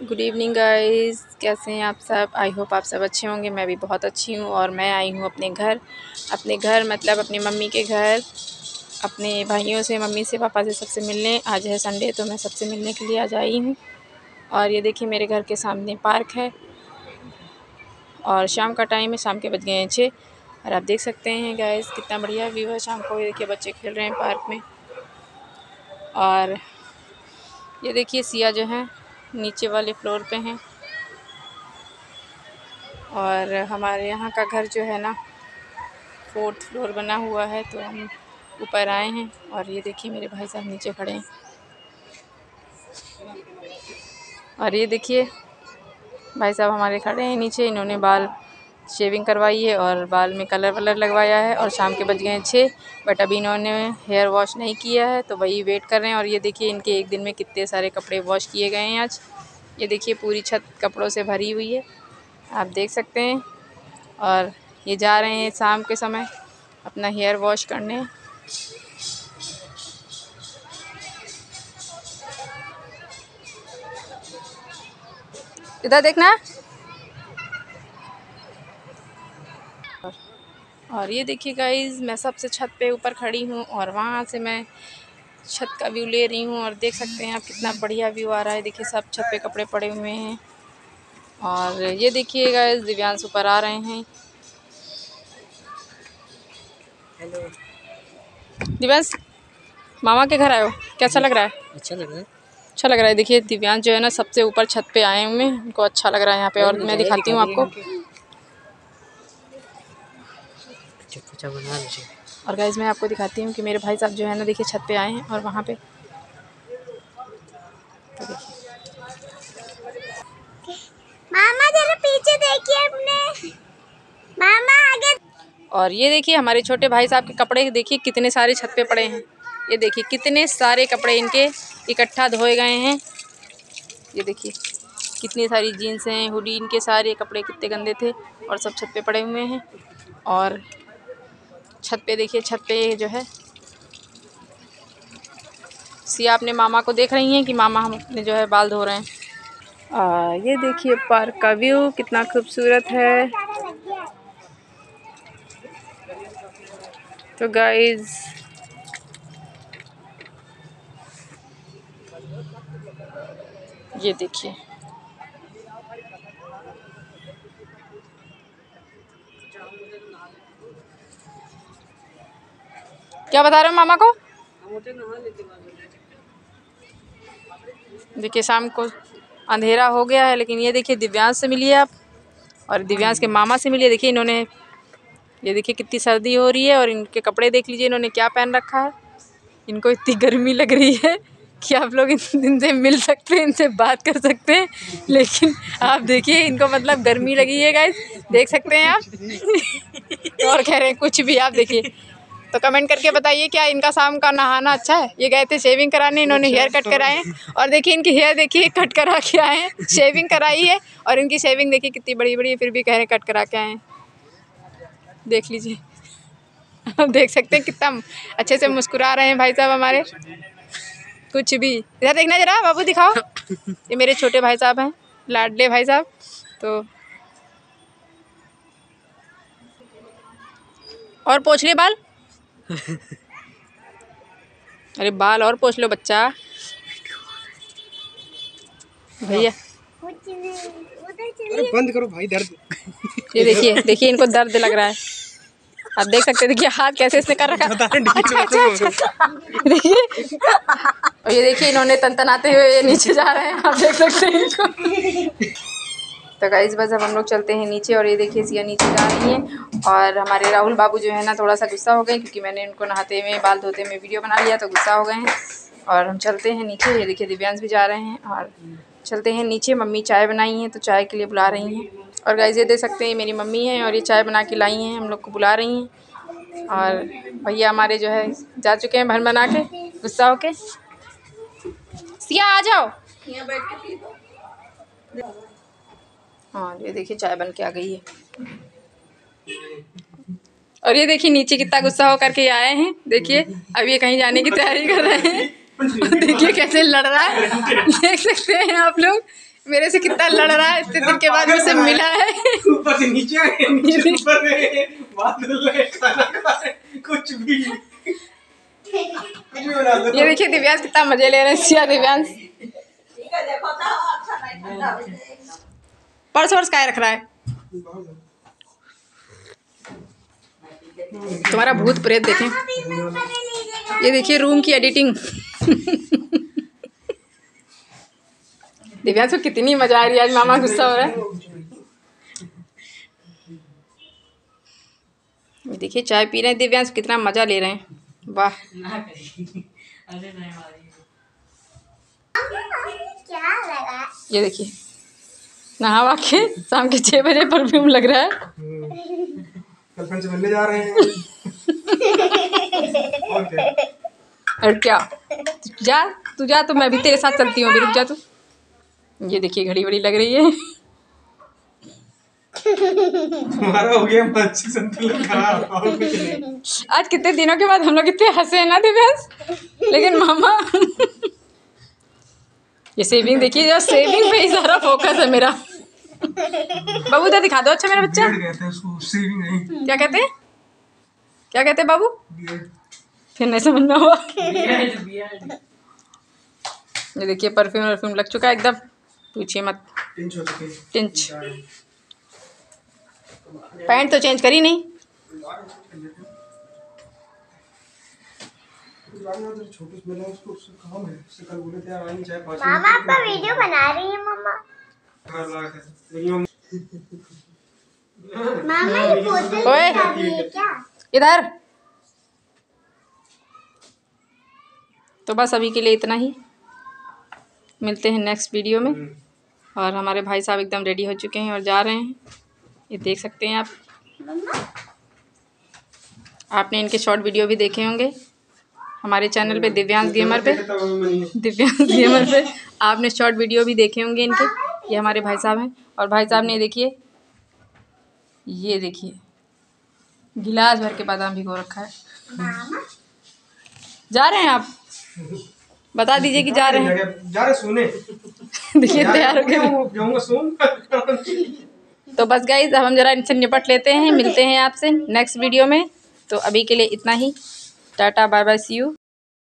Good evening guys कैसे हैं आप सब? आई होप आप सब अच्छे होंगे। मैं भी बहुत अच्छी हूँ और मैं आई हूँ अपने घर। अपने घर मतलब अपनी मम्मी के घर। अपने भाइयों से, मम्मी से, पापा से सबसे मिलने। आज है संडे तो मैं सबसे मिलने के लिए आज आई हूँ। और ये देखिए, मेरे घर के सामने पार्क है। और शाम का टाइम है, शाम के बज गए हैं छः। और आप देख सकते हैं गाइस कितना बढ़िया व्यू है। शाम को ये देखिए, बच्चे खेल रहे हैं पार्क में। और ये देखिए, सिया जो है नीचे वाले फ्लोर पे हैं। और हमारे यहाँ का घर जो है ना, फोर्थ फ्लोर बना हुआ है तो हम ऊपर आए हैं और ये देखिए मेरे भाई साहब नीचे खड़े हैं। और ये देखिए, भाई साहब हमारे खड़े हैं नीचे, इन्होंने बाल शेविंग करवाई है और बाल में कलर वलर लगवाया है और शाम के बज गए हैं छः बट अभी इन्होंने हेयर वॉश नहीं किया है तो वही वेट कर रहे हैं और ये देखिए इनके एक दिन में कितने सारे कपड़े वॉश किए गए हैं आज। ये देखिए पूरी छत कपड़ों से भरी हुई है, आप देख सकते हैं। और ये जा रहे हैं शाम के समय अपना हेयर वॉश करने। इधर देखना। और ये देखिए गाइज़ मैं सबसे छत पे ऊपर खड़ी हूँ और वहाँ से मैं छत का व्यू ले रही हूँ और देख सकते हैं आप कितना बढ़िया व्यू आ रहा है। देखिए सब छत पे कपड़े पड़े हुए हैं। और ये देखिए गाइज़ दिव्यांश ऊपर आ रहे हैं। हेलो। दिव्यांश मामा के घर आए हो? कैसा लग रहा है? अच्छा लग रहा है। अच्छा लग रहा है। देखिए दिव्यांश जो है ना सबसे ऊपर छत पे आए हुए हैं। उनको अच्छा लग रहा है यहाँ पे। और मैं दिखाती हूँ आपको। अच्छा अच्छा बना लीजिए। और गाइज़ मैं आपको दिखाती हूँ कि मेरे भाई साहब जो है ना देखिए छत पे आए हैं और वहाँ पे तो देखिए। मामा जरा पीछे देखिए अपने। मामा आगे और ये देखिए हमारे छोटे भाई साहब के कपड़े देखिए कितने सारे छत पे पड़े हैं। ये देखिए कितने सारे कपड़े इनके इकट्ठा धोए गए हैं। ये देखिए कितनी सारी जीन्स हैं हुडी इनके सारे कपड़े कितने गंदे थे और सब छत पे पड़े हुए हैं। और छत पे देखिए छत पे जो है। सिया अपने मामा को देख रही हैं कि मामा हम अपने जो है बाल धो रहे हैं? आ, ये देखिए पार्क का व्यू कितना खूबसूरत है। तो गाइज़ ये देखिए। क्या बता रहे हो मामा को? देखिए शाम को अंधेरा हो गया है लेकिन ये देखिए दिव्यांश से मिलिए आप और दिव्यांश के मामा से मिलिए। देखिए इन्होंने ये देखिए कितनी सर्दी हो रही है और इनके कपड़े देख लीजिए इन्होंने क्या पहन रखा है। इनको इतनी गर्मी लग रही है कि आप लोग इन- इनसे मिल सकते हैं इनसे बात कर सकते हैं लेकिन आप देखिए इनको मतलब गर्मी लगी है गाइस देख सकते हैं आप। और कह रहे हैं कुछ भी आप देखिए। तो कमेंट करके बताइए क्या इनका शाम का नहाना अच्छा है? ये गए थे शेविंग कराने इन्होंने हेयर कट कराए और देखिए इनकी हेयर देखिए कट करा के आए हैं शेविंग कराई है और इनकी शेविंग देखिए कितनी बड़ी बड़ी है फिर भी कह रहे हैं कट करा के आए हैं। देख लीजिए। आप देख सकते हैं कितना अच्छे से मुस्कुरा रहे हैं भाई साहब हमारे। कुछ भी। इधर देखना जरा बाबू दिखाओ। ये मेरे छोटे भाई साहब हैं लाडले भाई साहब तो। और पोछ ले बाल? अरे बाल और पोछ लो बच्चा। भैया। अरे बंद करो भाई दर्द। ये देखिए देखिए इनको दर्द लग रहा है। आप देख सकते हैं देखिए हाथ कैसे इसने कर रखा है। अच्छा अच्छा अच्छा। देखिए। और ये देखिए इन्होंने तनतनाते हुए नीचे जा रहे हैं आप देख सकते हैं इनको। तो गाइस बस अब हम लोग चलते हैं नीचे और ये देखिए सिया नीचे जा रही हैं। और हमारे राहुल बाबू जो है ना, थोड़ा सा गुस्सा हो गए क्योंकि मैंने उनको नहाते हुए बाल धोते हुए वीडियो बना लिया तो गुस्सा हो गए हैं। और हम चलते हैं नीचे, ये देखिए दिव्यांश भी जा रहे हैं। और चलते हैं नीचे, मम्मी चाय बनाई हैं तो चाय के लिए बुला रही हैं। और गाइस ये देख सकते हैं मेरी मम्मी हैं और ये चाय बना के लाई हैं, हम लोग को बुला रही हैं। और भैया हमारे जो है, जा चुके हैं भन बना के, गुस्सा होके। सिया, आ जाओ। हाँ ये देखिए चाय बन के आ गई है। और ये देखिए नीचे कितना गुस्सा हो करके आए हैं। देखिए अब ये कहीं जाने की तैयारी कर रहे हैं। देखिए कैसे लड़ रहा है। देख सकते हैं आप लोग मेरे से कितना लड़ रहा है। इतने दिन के बाद मुझसे मिला है। ऊपर से नीचे नीचे ऊपर कुछ भी। ये देखिए दिव्यांश कितना मज़े ले रहे हैं। सिया दिव्यांश। पर्स वर्स काय रख रहा है। तुम्हारा भूत प्रेत देखें। ये देखिए रूम की एडिटिंग दिव्यांश को कितनी मज़ा आ रही है आज मामा गुस्सा हो रहा है। ये देखिए चाय पी रहे हैं दिव्यांश कितना मज़ा ले रहे हैं। वाह। ये देखिए। नहावा के शाम के छः बजे परफ्यूम लग रहा है। गर्लफ्रेंड से मिलने जा रहे हैं। और क्या? जा तू जा तो मैं भी तेरे साथ चलती हूँ अभी रुक जा तू। ये देखिए घड़ी बड़ी लग रही है। हमारा हो गया संतुलन खराब आज कितने दिनों के बाद हम लोग इतने हंसे हैं ना दिव्यांश? लेकिन मामा ये सेविंग देखिए जो सेविंग पे ही सारा फोकस है मेरा। बाबू इधर दिखा दो अच्छा मेरा बच्चा? बियर्ड कहते हैं उसको सेविंग नहीं क्या कहते हैं? क्या कहते हैं बाबू? फिर नहीं समझ में हुआ ये देखिए परफ्यूम वर्फ्यूम लग चुका है एकदम। पूछिए मत। टिंच हो चुके हैं। टिंच पैंट तो चेंज करी नहीं। मामा आपका वीडियो बना रही है मम्मा मामा। ओए। है इधर। तो बस अभी के लिए इतना ही। मिलते हैं नेक्स्ट वीडियो में। और हमारे भाई साहब एकदम रेडी हो चुके हैं और जा रहे हैं। ये देख सकते हैं आप। आपने इनके शॉर्ट वीडियो भी देखे होंगे। हमारे चैनल पे दिव्यांश गेमर पे। दिव्यांश गेमर पे। आपने शॉर्ट वीडियो भी देखे होंगे इनके। ये हमारे भाई साहब हैं। और भाई साहब ने देखिए ये देखिए गिलास भर के बादाम भिगो रखा है। जा रहे हैं आप? बता दीजिए कि जा रहे हैं। जा रहे सोने। देखिए तैयार हो गए तो बस गाइज़ अब हम जरा इनसे निपट लेते हैं मिलते हैं आपसे नेक्स्ट वीडियो में। तो अभी के लिए इतना ही। Tata bye bye see you